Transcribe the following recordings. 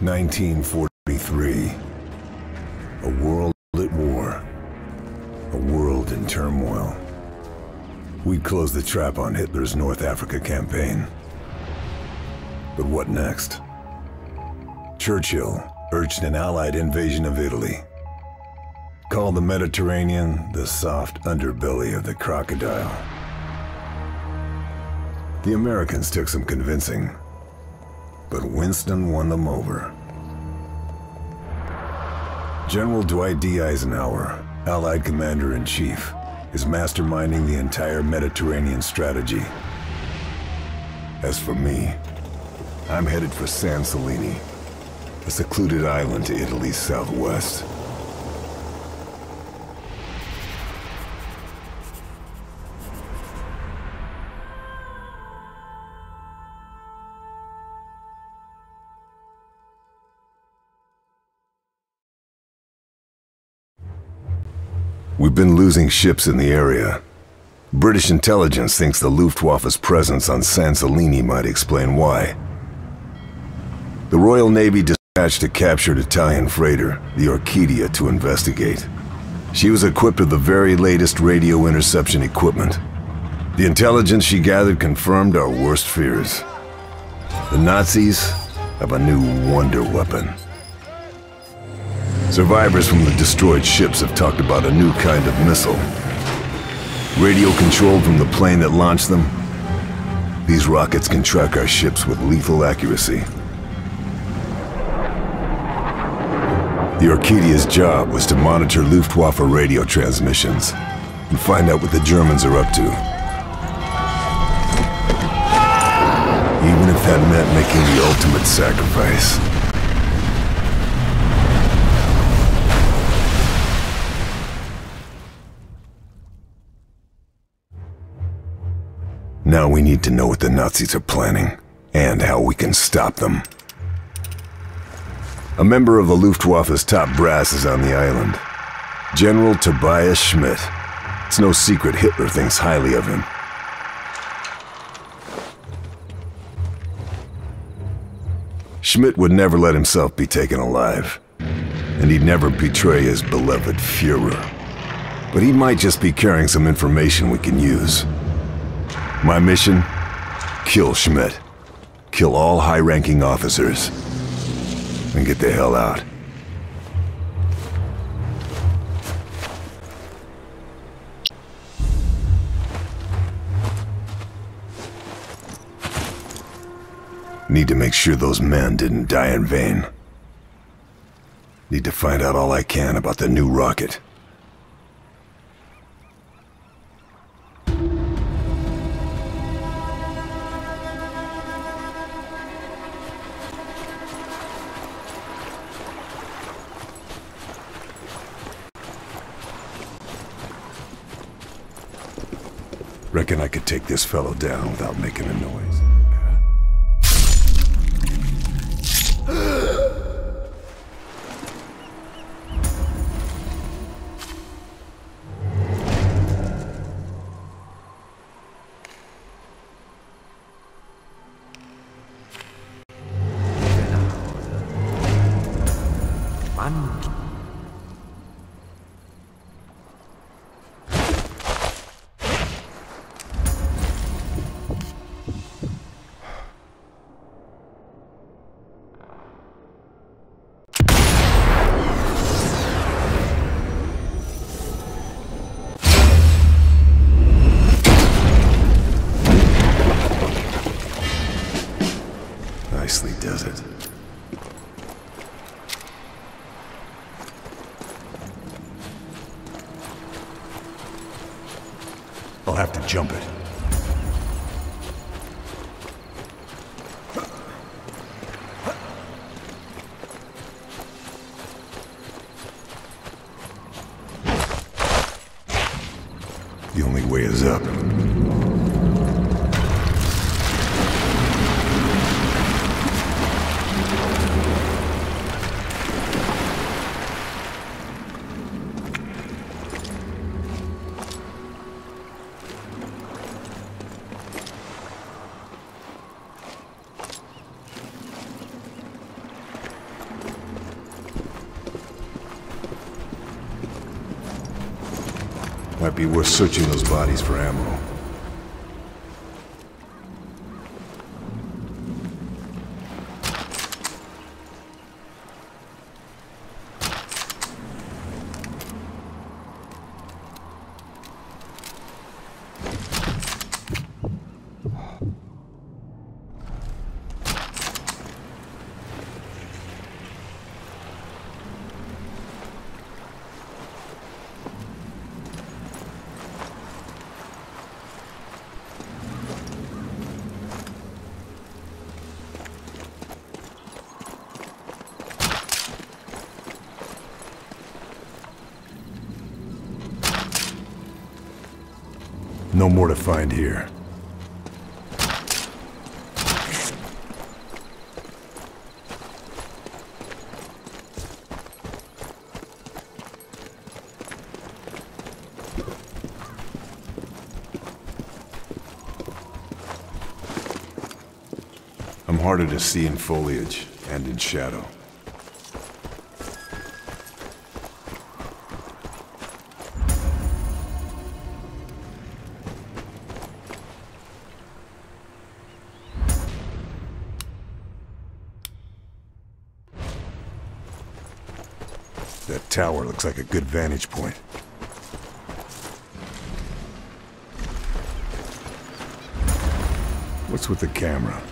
1943. A world at war. A world in turmoil. We'd closed the trap on Hitler's North Africa campaign. But what next? Churchill urged an Allied invasion of Italy. Called the Mediterranean the soft underbelly of the crocodile. The Americans took some convincing, but Winston won them over. General Dwight D. Eisenhower, Allied Commander-in-Chief, is masterminding the entire Mediterranean strategy. As for me, I'm headed for San Celini, a secluded island to Italy's southwest. Been losing ships in the area. British intelligence thinks the Luftwaffe's presence on San might explain why. The Royal Navy dispatched a captured Italian freighter, the Orchidia, to investigate. She was equipped with the very latest radio interception equipment. The intelligence she gathered confirmed our worst fears. The Nazis have a new wonder weapon. Survivors from the destroyed ships have talked about a new kind of missile. Radio controlled from the plane that launched them, these rockets can track our ships with lethal accuracy. The Orchidia's job was to monitor Luftwaffe radio transmissions and find out what the Germans are up to. Even if that meant making the ultimate sacrifice. Now we need to know what the Nazis are planning, and how we can stop them. A member of the Luftwaffe's top brass is on the island. General Tobias Schmidt. It's no secret Hitler thinks highly of him. Schmidt would never let himself be taken alive. And he'd never betray his beloved Fuhrer. But he might just be carrying some information we can use. My mission? Kill Schmidt. Kill all high-ranking officers. And get the hell out. Need to make sure those men didn't die in vain. Need to find out all I can about the new rocket. Reckon I could take this fellow down without making a noise. Be worth searching those bodies for ammo. No more to find here. I'm harder to see in foliage and in shadow. Tower looks like a good vantage point. What's with the camera?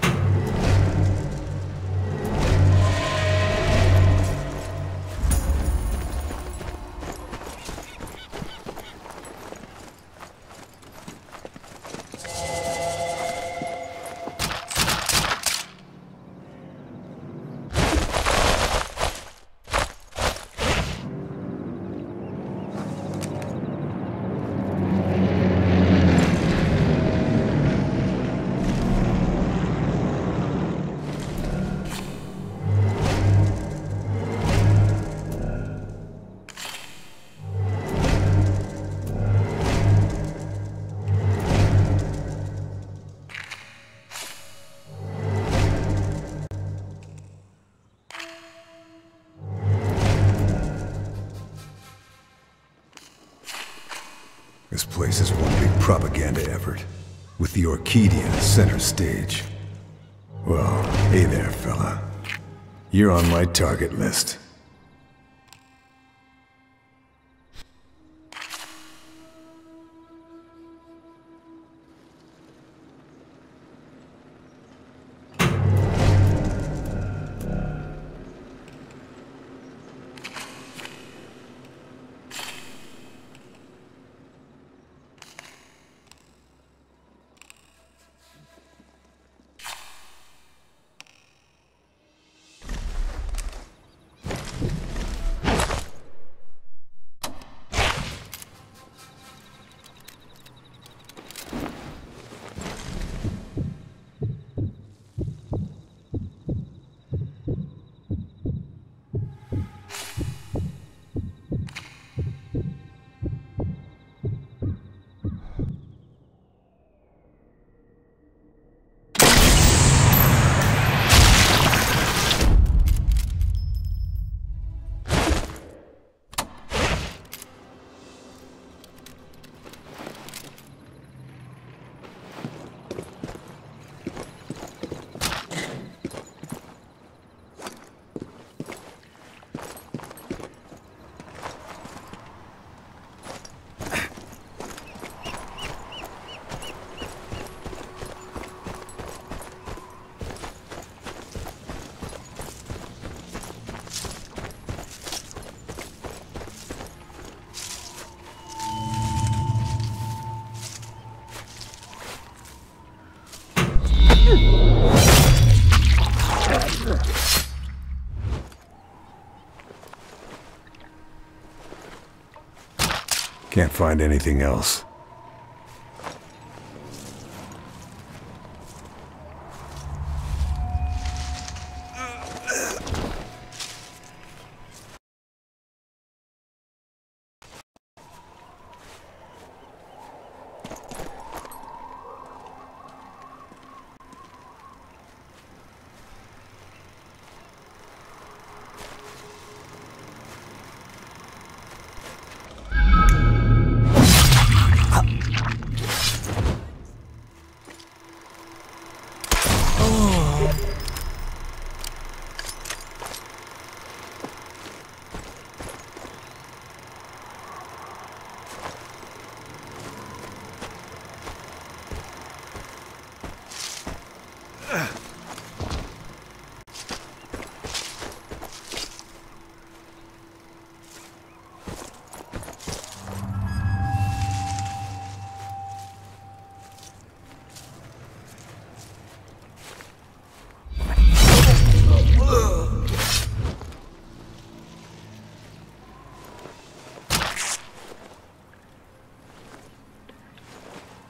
Propaganda effort, with the Orchidia center stage. Well, hey there, fella. You're on my target list. Find anything else.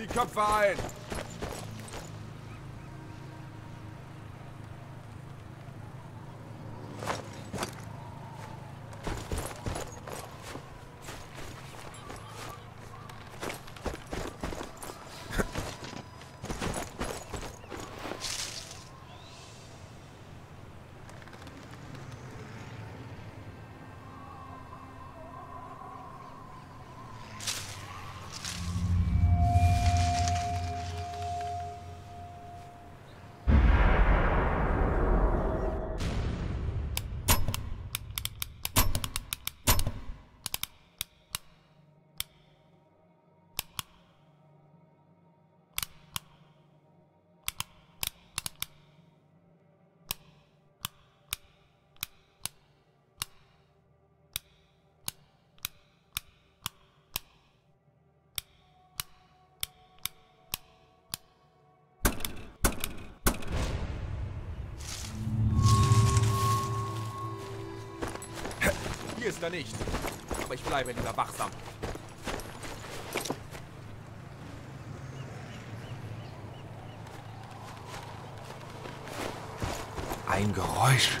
Die Köpfe ein! ist er nicht. Aber ich bleibe lieber wachsam. Ein Geräusch.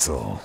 That's all.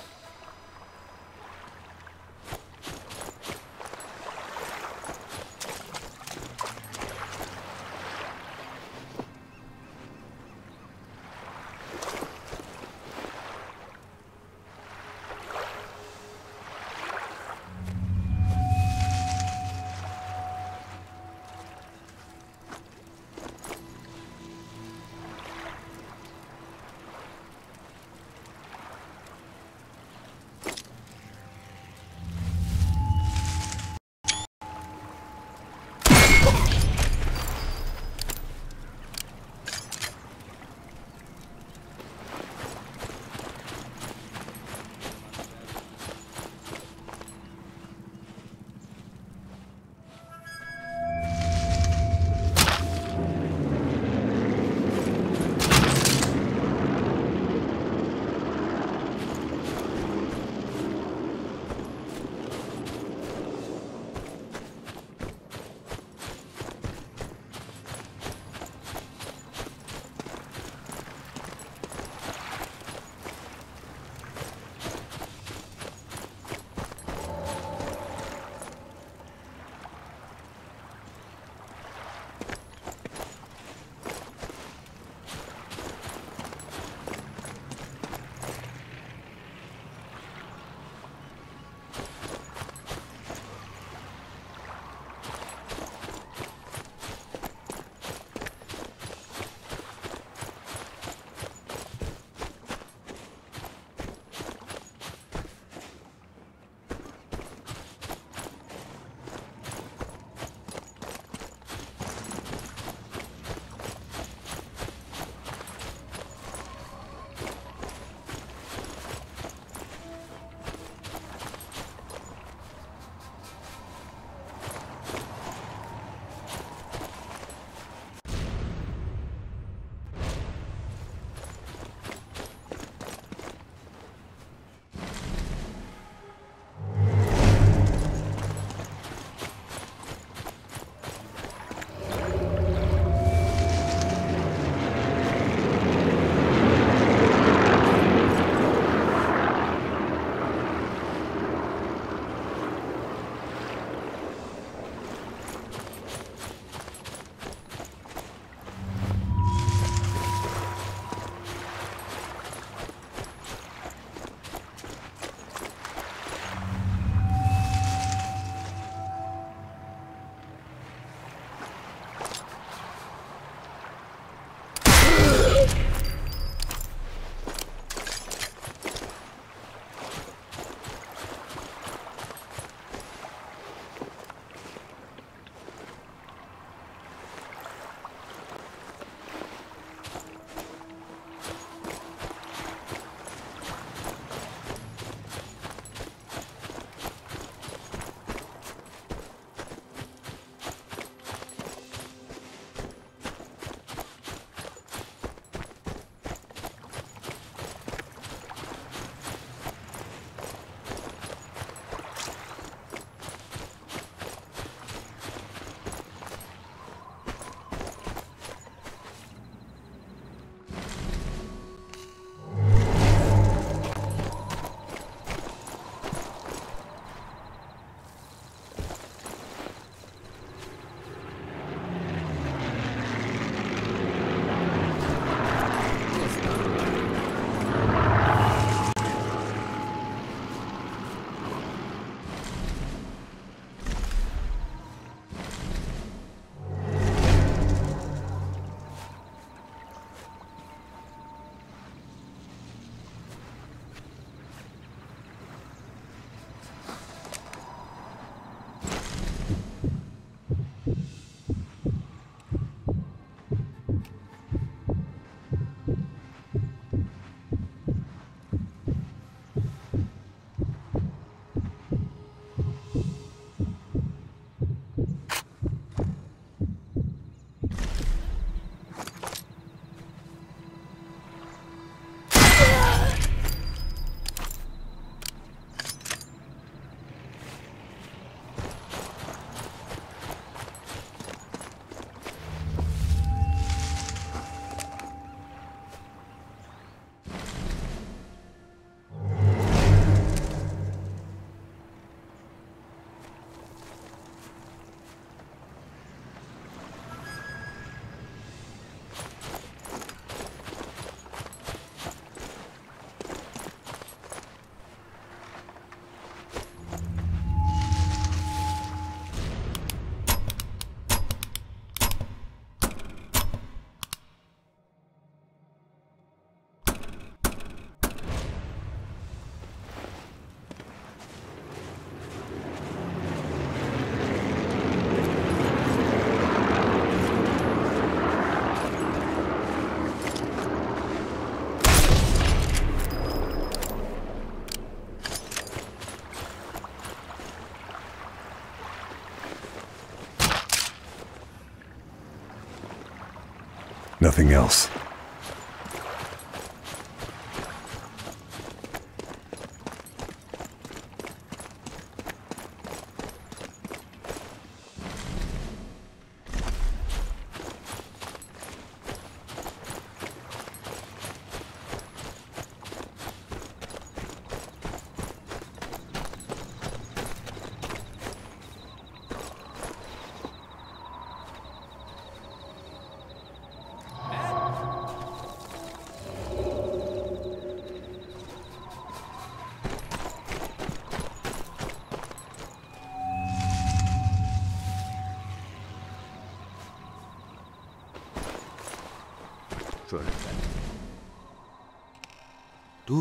Nothing else.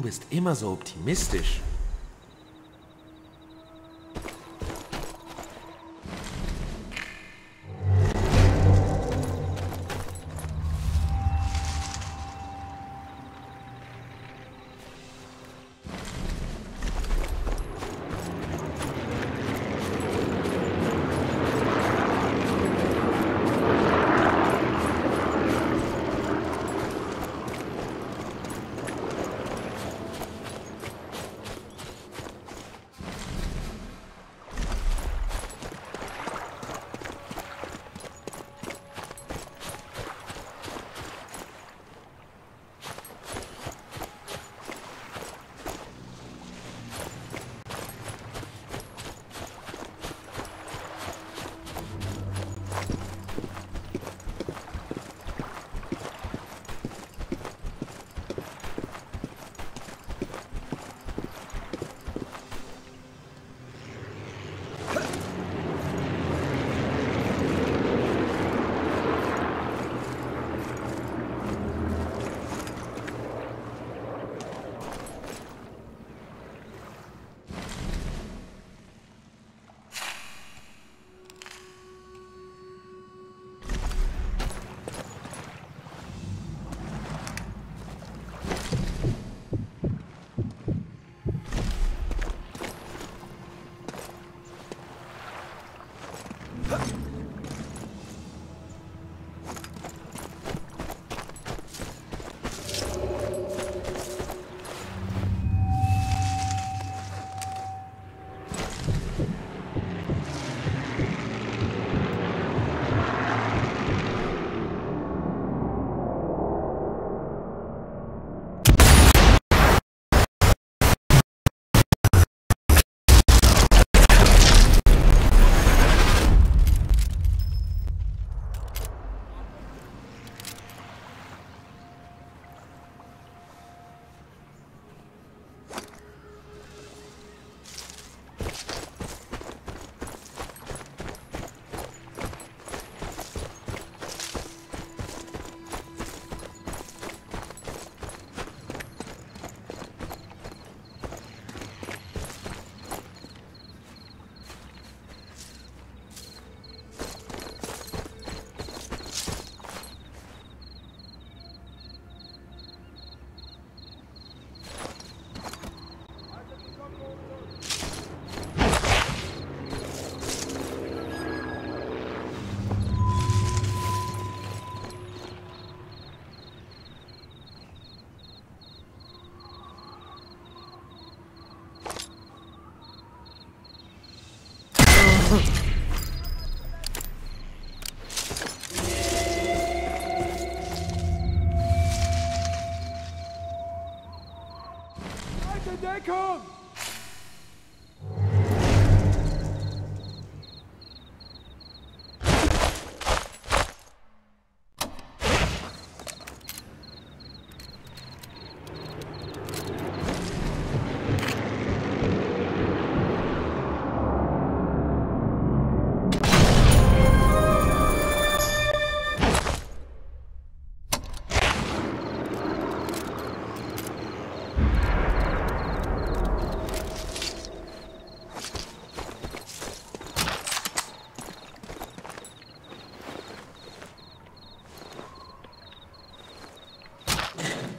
Bist immer so optimistisch.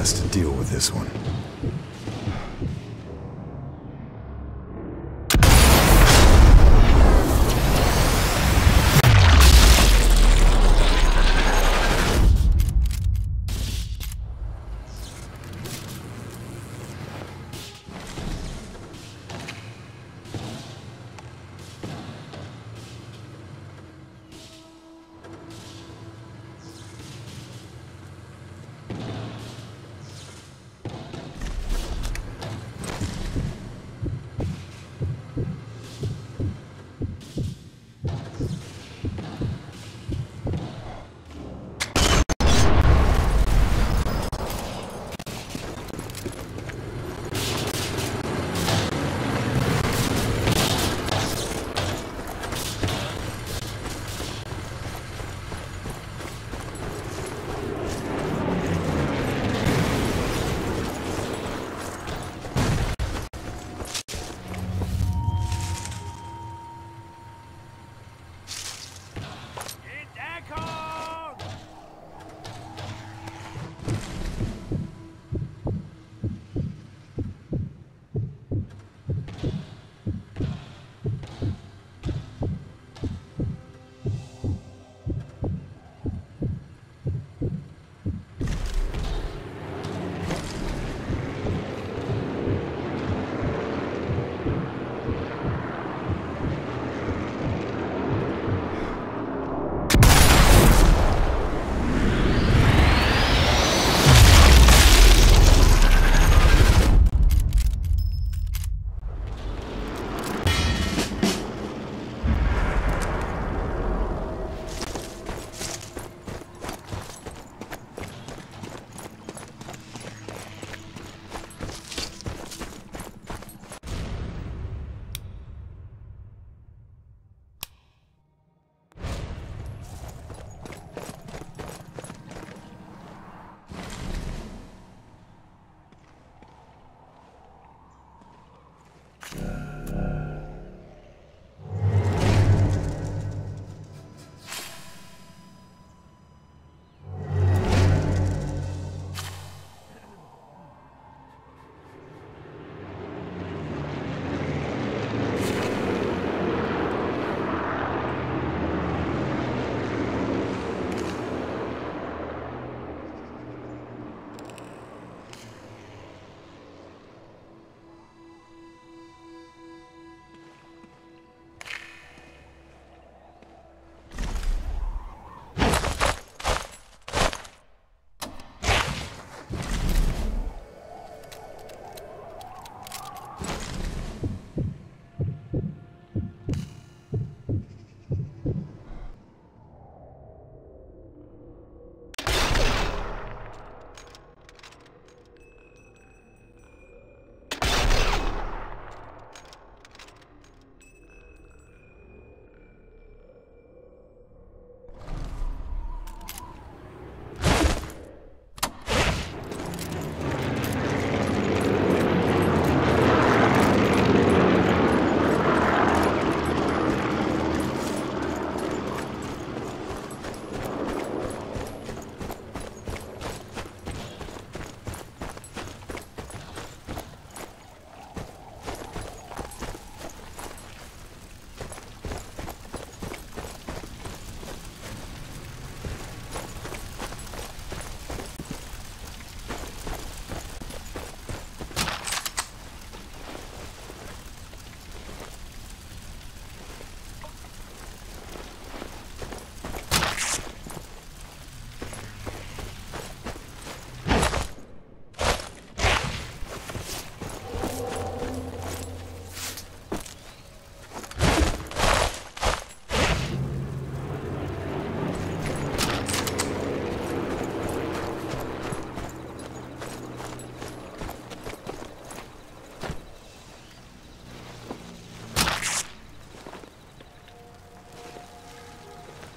Best to deal with this one?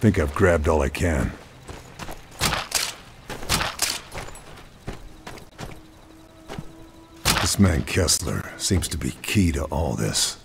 I think I've grabbed all I can. This man Kessler seems to be key to all this.